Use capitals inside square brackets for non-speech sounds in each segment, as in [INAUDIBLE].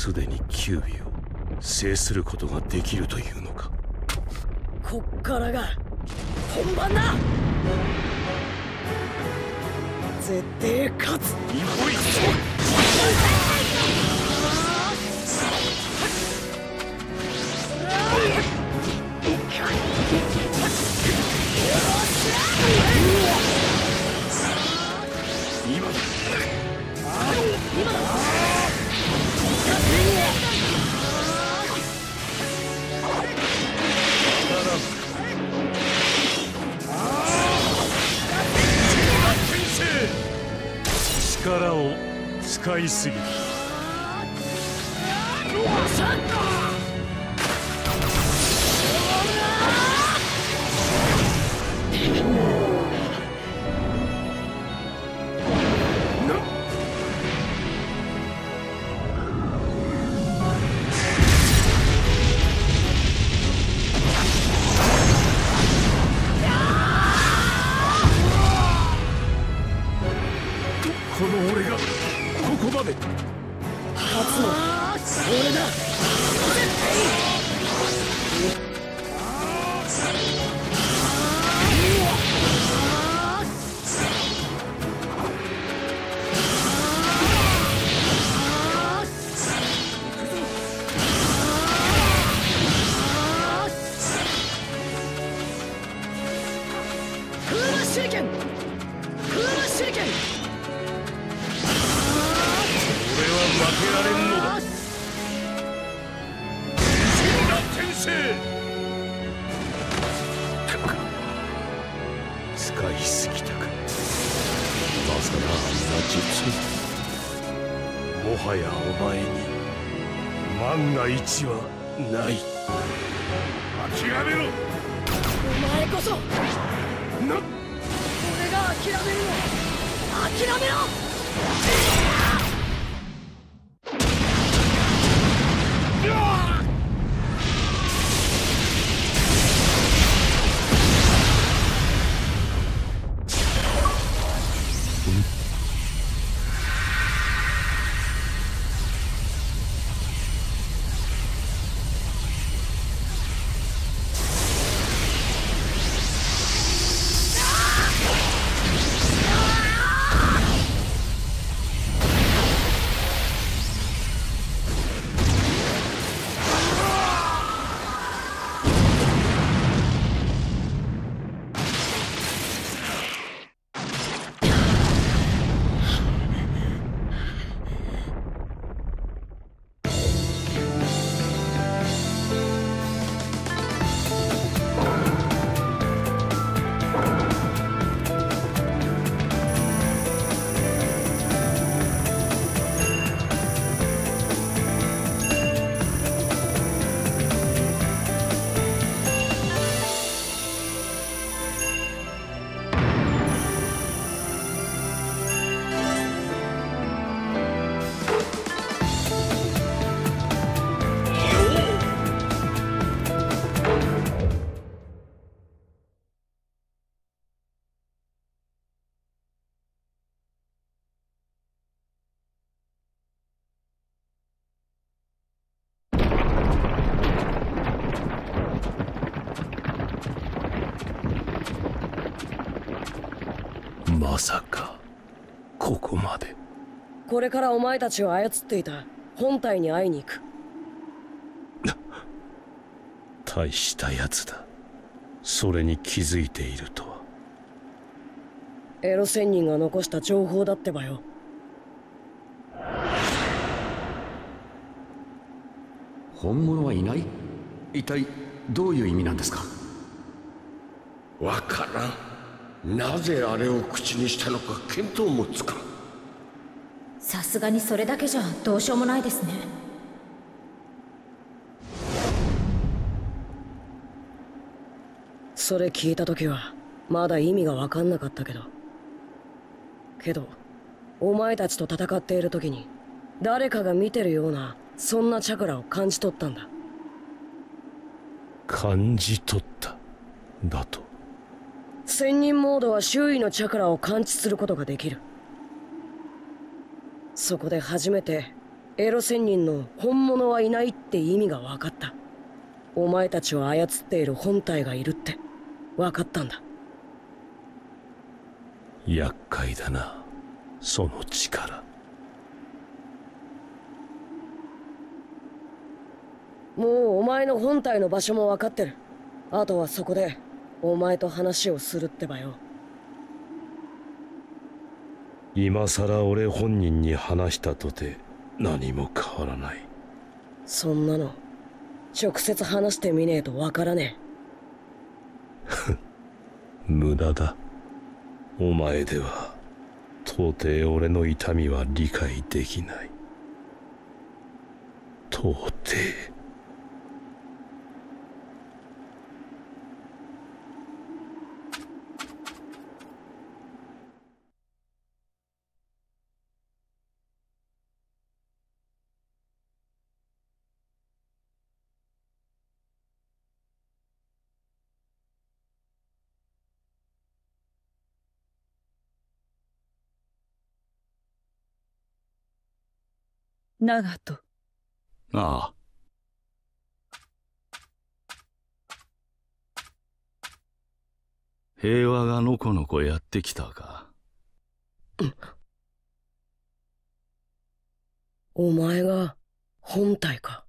すでにキュービを制することができるというのか？こっからが本番だ！絶対勝つ！今こいはやお前に。万が一はない。諦めろ。お前こそ。な。俺が諦めるの。諦めろまさかここまで。これからお前たちを操っていた本体に会いに行く。大したやつだ。それに気づいているとは。エロ仙人が残した情報だってばよ。本物はいない？一体どういう意味なんですか？わからんなぜあれを口にしたのか見当もつかん。さすがにそれだけじゃどうしようもないですね。それ聞いた時はまだ意味が分かんなかったけど。けどお前たちと戦っている時に誰かが見てるようなそんなチャクラを感じ取ったんだ。感じ取った。だと仙人モードは周囲のチャクラを感知することができる。そこで初めてエロ仙人の本物はいないって意味が分かった。お前たちを操っている本体がいるって分かったんだ。厄介だなその力。もうお前の本体の場所も分かってる。あとはそこでお前と話をするってばよ。今さら俺本人に話したとて何も変わらない。そんなの直接話してみねえと分からねえ。[LAUGHS] 無駄だ。お前では到底俺の痛みは理解できない。到底長門。ああ。平和がのこのこやってきたか。お前が本体か。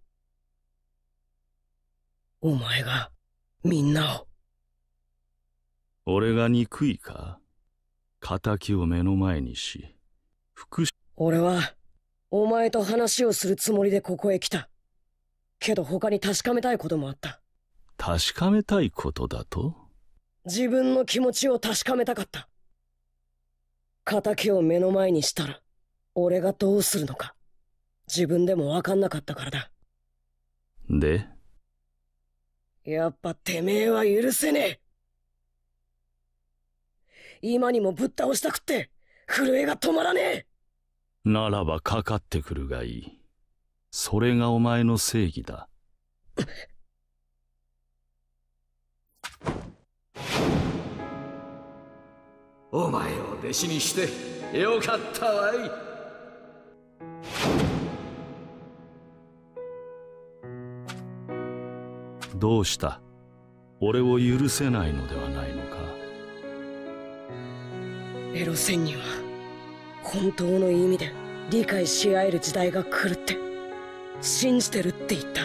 お前がみんなを。俺が憎いか？仇を目の前にし。復讐。俺はお前と話をするつもりでここへ来た。けど他に確かめたいこともあった。確かめたいことだと？自分の気持ちを確かめたかった。仇を目の前にしたら俺がどうするのか。自分でも分かんなかったからだ。で？やっぱてめえは許せねえ。今にもぶっ倒したくって震えが止まらねえならばかかってくるがいい。それがお前の正義だ。お前を弟子にしてよかったわい。どうした？俺を許せないのではないのか？エロ仙人は本当の意味で理解し合える時代が来るって信じてるって言った。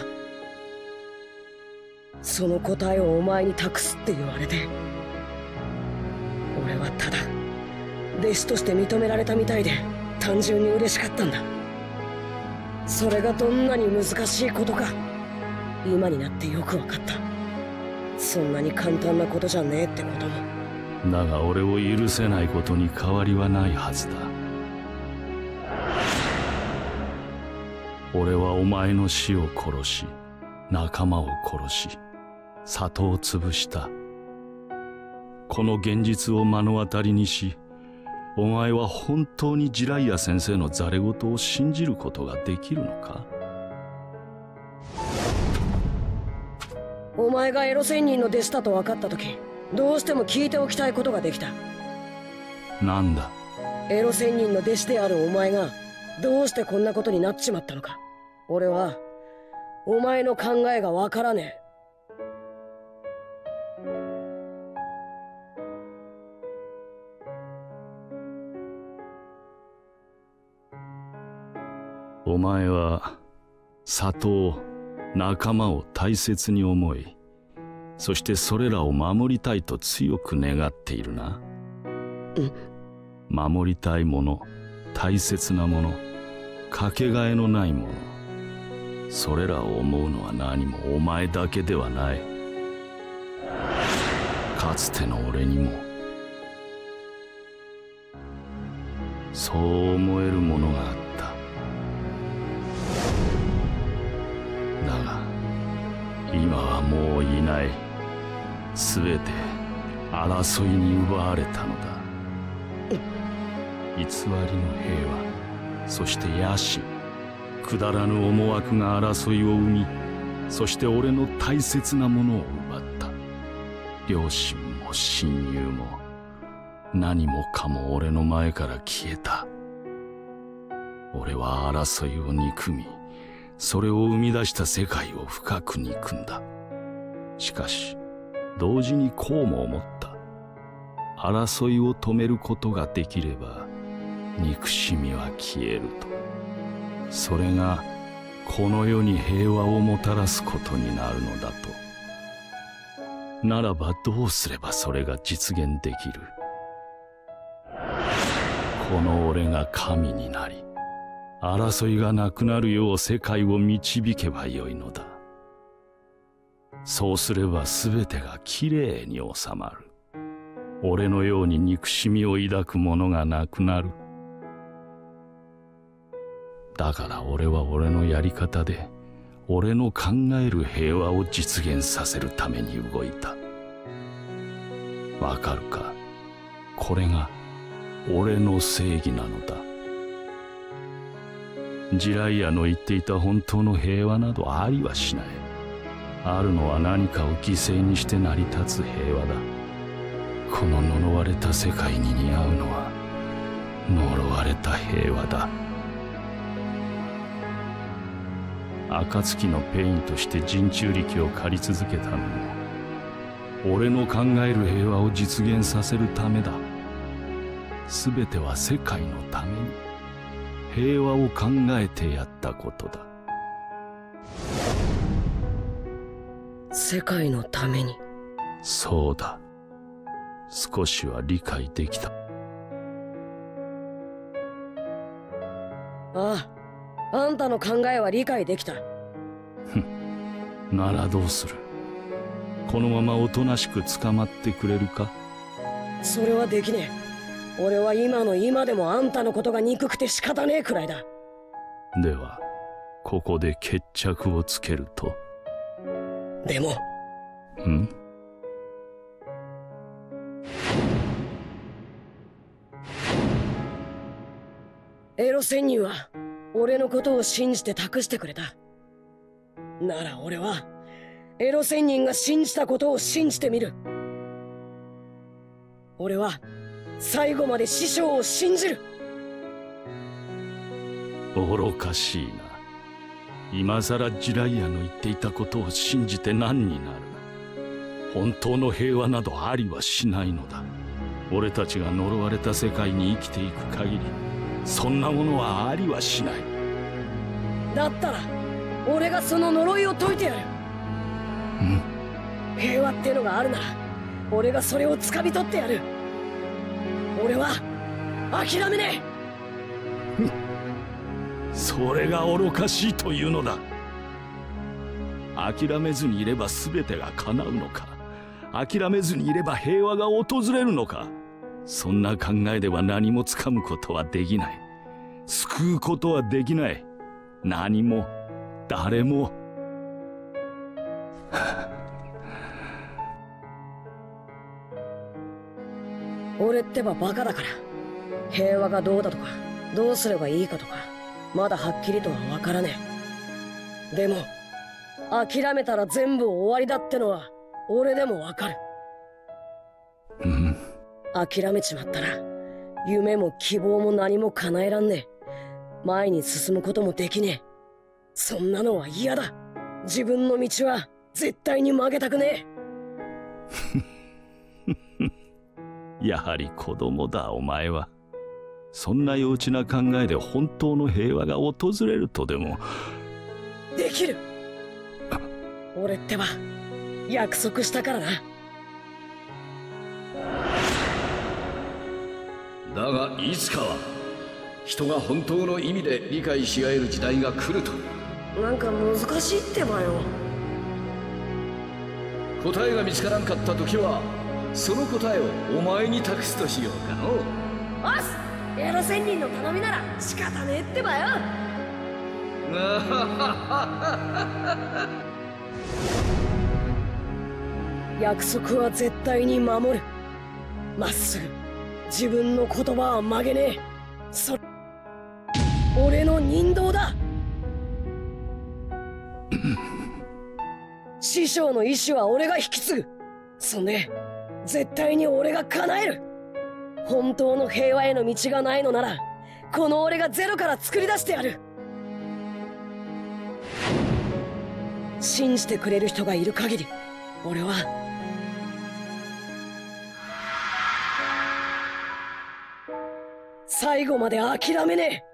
その答えをお前に託すって言われて俺はただ弟子として認められたみたいで単純に嬉しかったんだ。それがどんなに難しいことか今になってよく分かった。そんなに簡単なことじゃねえってことも。だが俺を許せないことに変わりはないはずだ。俺はお前の死を殺し仲間を殺し里を潰した。この現実を目の当たりにしお前は本当にジライア先生のザレ言を信じることができるのか？お前がエロ仙人の弟子だと分かった時どうしても聞いておきたいことができた。なんだ？エロ仙人の弟子であるお前がどうしてこんなことになっちまったのか。俺はお前の考えが分からねえ。お前は里を仲間を大切に思いそしてそれらを守りたいと強く願っているな。守りたいもの大切なものかけがえのないもの。それらを思うのは何も。お前だけではない。かつての俺にも。そう思えるものがあった。だが今はもういない。全て争いに奪われたのだ。偽りの平和そして野心くだらぬ思惑が争いを生みそして俺の大切なものを奪った。両親も親友も何もかも俺の前から消えた。俺は争いを憎みそれを生み出した世界を深く憎んだ。しかし同時にこうも思った。争いを止めることができれば憎しみは消えると。それがこの世に平和をもたらすことになるのだと。ならばどうすればそれが実現できる？この俺が神になり争いがなくなるよう世界を導けばよいのだ。そうすれば全てがきれいに収まる。俺のように憎しみを抱く者がなくなる。だから俺は俺のやり方で俺の考える平和を実現させるために動いた。わかるか？これが俺の正義なのだ。ジライアの言っていた本当の平和などありはしない。あるのは何かを犠牲にして成り立つ平和だ。この呪われた世界に似合うのは呪われた平和だ。暁のペインとして人柱力を狩り続けたのも俺の考える平和を実現させるためだ。全ては世界のために平和を考えてやったことだ。世界のために？そうだ。少しは理解できた。あああんたの考えは理解できた。[LAUGHS] ならどうする？このままおとなしく捕まってくれるか？それはできねえ。俺は今の今でもあんたのことが憎くて仕方ねえくらいだ。ではここで決着をつけると？でも。ん？エロ仙人は俺のことを信じて託してくれた。なら俺はエロ仙人が信じたことを信じてみる。俺は最後まで師匠を信じる。愚かしいな。今さらジライアの言っていたことを信じて何になる。本当の平和などありはしないのだ。俺たちが呪われた世界に生きていく限りそんなものはありはしない。だったら俺がその呪いを解いてやる。ん。平和ってのがあるなら俺がそれを掴み取ってやる。俺は諦めねそれが愚かしいというのだ。諦めずにいれば全てが叶うのか。諦めずにいれば平和が訪れるのかそんな考えでは何もつかむことはできない。救うことはできない。何も誰も。[LAUGHS] 俺ってばバカだから。平和がどうだとかどうすればいいかとかまだはっきりとは分からねえ。でも諦めたら全部終わりだってのは俺でも分かる。諦めちまったら夢も希望も何も叶えらんねえ。前に進むこともできねえ。そんなのは嫌だ。自分の道は絶対に曲げたくね [LAUGHS] やはり子供だお前は。そんな幼稚な考えで本当の平和が訪れるとでも。えできる。俺ってば約束したからなだがいつかは人が本当の意味で理解し合える時代が来るとなんか難しいってばよ。答えが見つからんかった時はその答えをお前に託すとしようかの。おっすエロ仙人の頼みなら仕方ねえってばよ。[LAUGHS] 約束は絶対に守る。まっすぐ自分の言葉は曲げねえ。そ俺の人道だ。[LAUGHS] 師匠の意志は俺が引き継ぐ。そんで絶対に俺が叶える。本当の平和への道がないのならこの俺がゼロから作り出してやる。信じてくれる人がいる限り俺は最後まで諦めねえ。